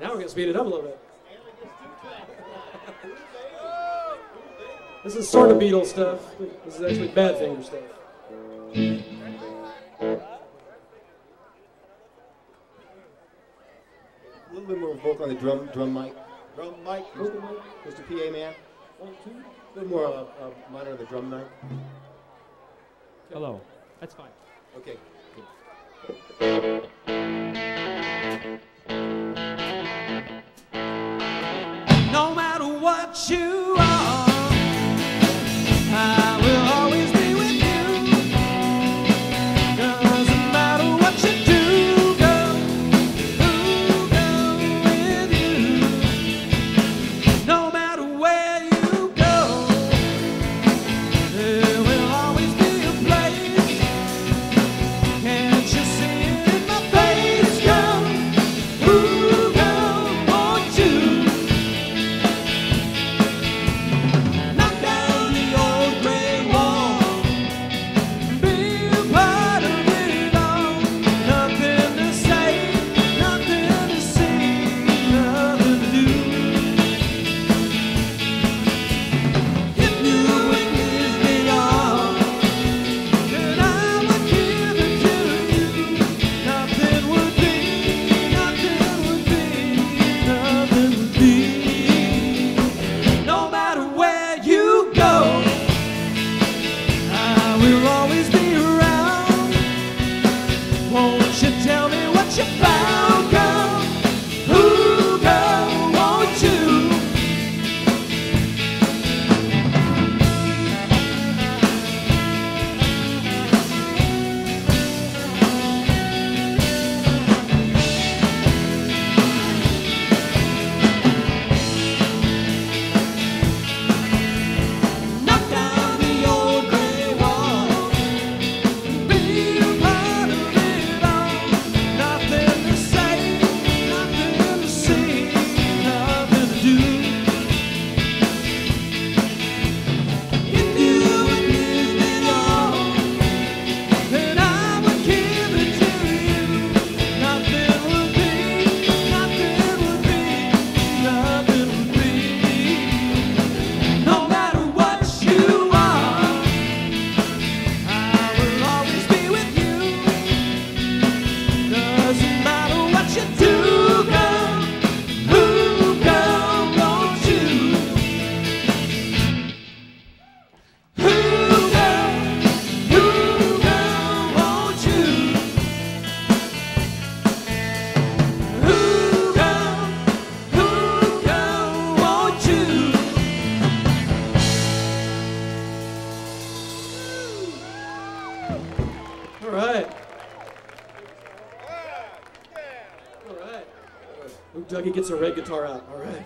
Now we're going to speed it up a little bit. This is sort of Beatles stuff. This is actually Badfinger stuff. A little bit more vocal on the drum, drum mic. Drum mic, Mr. Mr. PA man. One, two. A little more uh, uh, minor on the drum mic. Hello. That's fine. Okay. Good. what you All right. All right. Oop Dougie gets a red guitar out. All right.